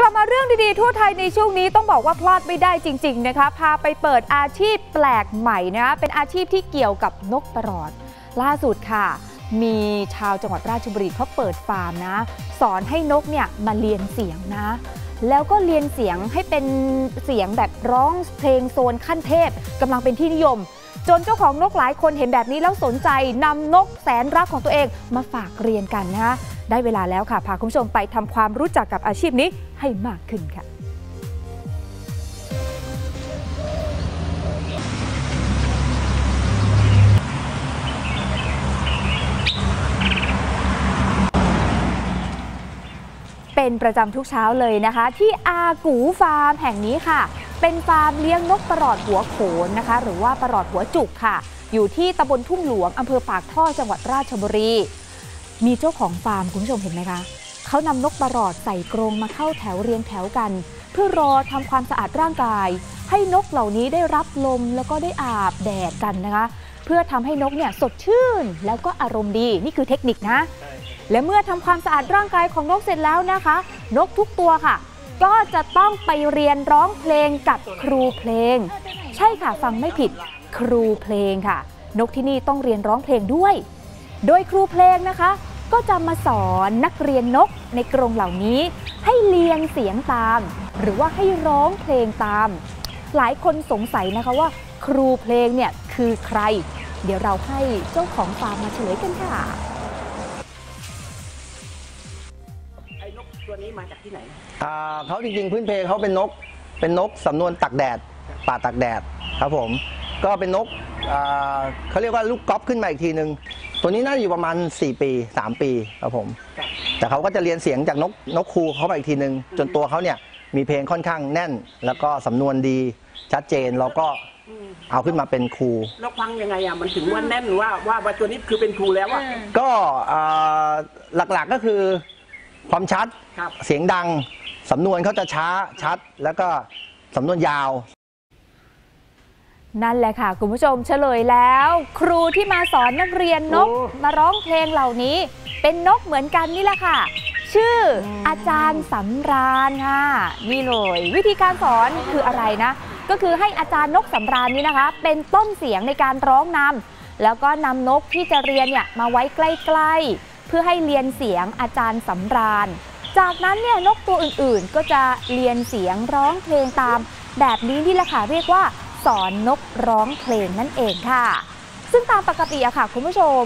กลับมาเรื่องดีๆ ทั่วไทยในช่วงนี้ต้องบอกว่าพลาดไม่ได้จริง ๆ นะคะ พาไปเปิดอาชีพแปลกใหม่นะ เป็นอาชีพที่เกี่ยวกับนกประหลอด ล่าสุดค่ะ มีชาวจังหวัดราชบุรีเขาเปิดฟาร์มนะ สอนให้นกเนี่ยมาเรียนเสียงนะ แล้วก็เรียนเสียงให้เป็นเสียงแบบร้องเพลงโซนขั้นเทพกำลังเป็นที่นิยม จนเจ้าของนกหลายคนเห็นแบบนี้แล้วสนใจนำนกแสนรักของตัวเองมาฝากเรียนกันนะคะ ได้เวลาแล้วค่ะ พาคุณผู้ชมไปทำความรู้จักกับอาชีพนี้ให้มากขึ้นค่ะ เป็นประจำทุกเช้าเลยนะคะ ที่อากูฟาร์มแห่งนี้ค่ะ เป็นฟาร์มเลี้ยงนกประหลอดหัวโขนนะคะ หรือว่าประหลอดหัวจุกค่ะ อยู่ที่ตำบลทุ่งหลวงอำเภอปากท่อจังหวัดราชบุรี มีเจ้าของฟาร์มคุณผู้ชมเห็นไหมคะเขานำนกประหลอดใส่กรงมาเข้าแถวเรียงแถวกัน เพื่อรอทำความสะอาดร่างกาย ให้นกเหล่านี้ได้รับลมแล้วก็ได้อาบแดดกันนะคะ เพื่อทำให้นกเนี่ยสดชื่นแล้วก็อารมณ์ดีนี่คือเทคนิคนะ และเมื่อทำความสะอาดร่างกายของนกเสร็จแล้วนะคะ นกทุกตัวค่ะ ก็จะต้องไปเรียนร้องเพลงกับครูเพลง ใช่ค่ะฟังไม่ผิดครูเพลงค่ะ นกที่นี่ต้องเรียนร้องเพลงด้วย โดยครูเพลงนะคะ ก็จะมาสอนนักเรียนนกในกรงเหล่านี้ ให้เรียงเสียงตาม หรือว่าให้ร้องเพลงตาม หลายคนสงสัยนะคะว่า ครูเพลงเนี่ยคือใคร เดี๋ยวเราให้เจ้าของฟาร์มมาเฉลยกันค่ะไอ้นกตัวนี้มาจากที่ไหนอ่าเขาจริงๆพื้นเพเขาเป็นนก เป็นนกสำนวนตักแดด ป่าตักแดดครับผม ก็เป็นนกอ่า เขาเรียกว่าลูกก๊อฟขึ้นมาอีกทีหนึ่งตัวนี้น่าจะอยู่ประมาณ 4 ปี 3 ปีครับผมครับแต่เขาก็จะเรียนเสียงจากนกนกครูเขามาอีกทีหนึ่งจนตัวเขาเนี่ยมีเพลงค่อนข้างแน่น แล้วก็สำนวนดีชัดเจนแล้วก็อืมเอาขึ้นมาเป็นครูแล้วฟังยังไงอะมันถึงว่าแน่นว่าว่าว่าตัวนี้คือเป็นครูแล้วอะก็อ่าหลักๆก็คือความชัดครับเสียงดังสำนวนเขาจะช้าชัดแล้วก็สำนวนยาว นั่นแหละค่ะ คุณผู้ชมเฉลยแล้ว ครูที่มาสอนนักเรียนนกโอ้มาร้องเพลงเหล่านี้ เป็นนกเหมือนกันนี่แหละค่ะ ชื่ออาจารย์สำราญค่ะนี่เลยวิธีการสอนคืออะไรนะ ก็คือให้อาจารย์นกสำราญนี้นะคะ เป็นต้นเสียงในการร้องนำแล้วก็นำนกที่จะเรียนเนี่ยมาไว้ใกล้ๆ เพื่อให้เรียนเสียงอาจารย์สำราญ จากนั้นเนี่ยนกตัวอื่นๆ ก็จะเรียนเสียงร้องเพลงตาม แบบนี้นี่แหละค่ะเรียกว่า สอนนกร้องเพลงนั่นเองค่ะ ซึ่งตามปกติอะค่ะคุณผู้ชม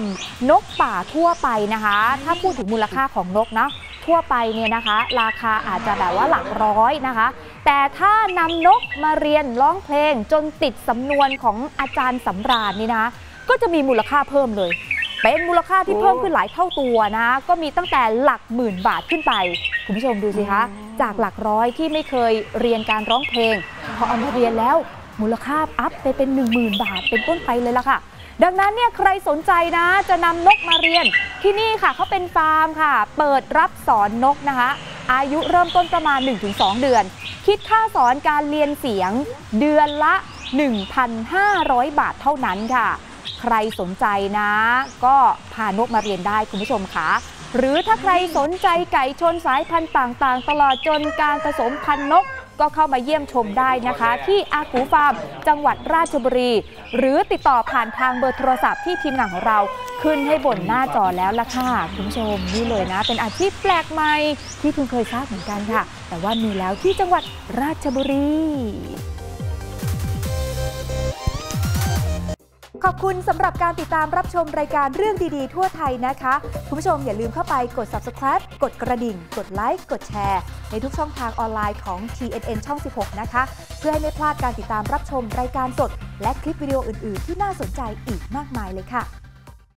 นกป่าทั่วไปนะคะ ถ้าพูดถึงมูลค่าของนกนะทั่วไปเนี่ยนะคะ ราคาอาจจะแบบว่าหลักร้อยนะคะ แต่ถ้านำนกมาเรียนร้องเพลงจนติดสำนวนของอาจารย์สำราญนี่นะคะก็จะมีมูลค่าเพิ่มเลย เป็นมูลค่าที่เพิ่มขึ้นหลายเท่าตัวนะ ก็มีตั้งแต่หลักหมื่นบาทขึ้นไป คุณผู้ชมดูสิคะ จากหลักร้อยที่ไม่เคยเรียนการร้องเพลง พอเอามาเรียนแล้ว มูลค่าอัพไปเป็น 1 0,000 บาท เป็นต้นไปเลยล่ะค่ะ ดังนั้นเนี่ยใครสนใจนะ จะนำนกมาเรียน ที่นี่ค่ะเขาเป็นฟาร์มค่ะ เปิดรับสอนนกนะคะ อายุเริ่มต้นประมาณ 1-2 เดือน คิดค่าสอนการเรียนเสียงเดือนละ 1,500 บาทเท่านั้นค่ะ ใครสนใจนะ ก็พานกมาเรียนได้คุณผู้ชมค่ะหรือถ้าใครสนใจไก่ชนสายพันธุ์ต่างๆ ตลอดจนการผสมพันธุ์นก ก็เข้ามาเยี่ยมชมได้นะคะ ที่อากูฟาร์มจังหวัดราชบุรี หรือติดต่อผ่านทางเบอร์โทรศัพท์ที่ทีมงานของเราขึ้นให้บนหน้าจอแล้วล่ะค่ะคุณผู้ชมนี่เลยนะ เป็นอาชีพแปลกใหม่ที่เพิ่งเคยทราบเหมือนกันค่ะ แต่ว่ามีแล้วที่จังหวัดราชบุรี ขอบคุณสำหรับการติดตามรับชมรายการเรื่องดีๆ ทั่วไทยนะคะ คุณผู้ชมอย่าลืมเข้าไปกด subscribe กดกระดิ่ง กดไลค์ กดแชร์ ในทุกช่องทางออนไลน์ของ TNN ช่อง 16 นะคะ เพื่อให้ไม่พลาดการติดตามรับชมรายการสด และคลิปวิดีโออื่น ๆ ที่น่าสนใจอีกมากมายเลยค่ะ